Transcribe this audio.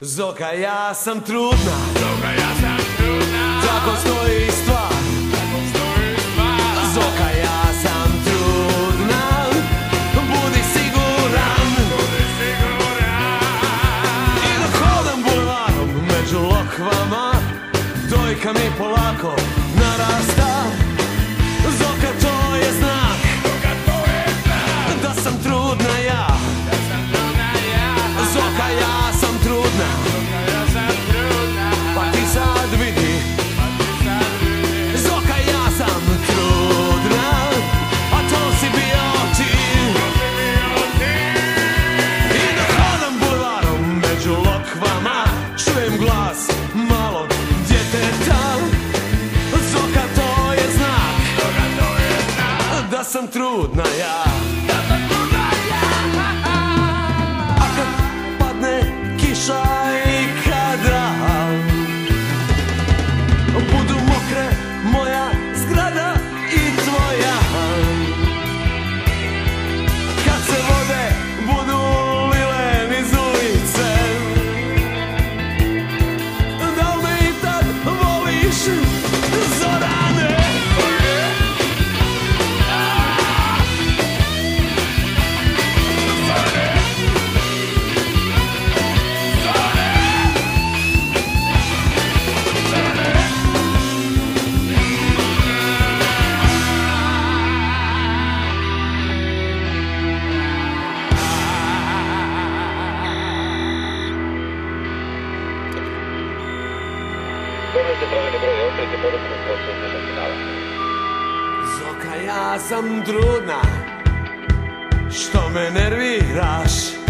Zoka, ja sam trudna, Zoka, ja sam trudna. Tako stoji stvar. Tako stoji stvar. Zoka, ja sam trudna, budi siguran. Budi sad vidi. Zoka, ja sam trudna A to si bio ti. I hodam među lokvama Čujem glas malog djeteta. Zoka, to je znak Zoka, to je znak. da sam trudna ja true. Zoka, ja sam trudna Što me nerviraš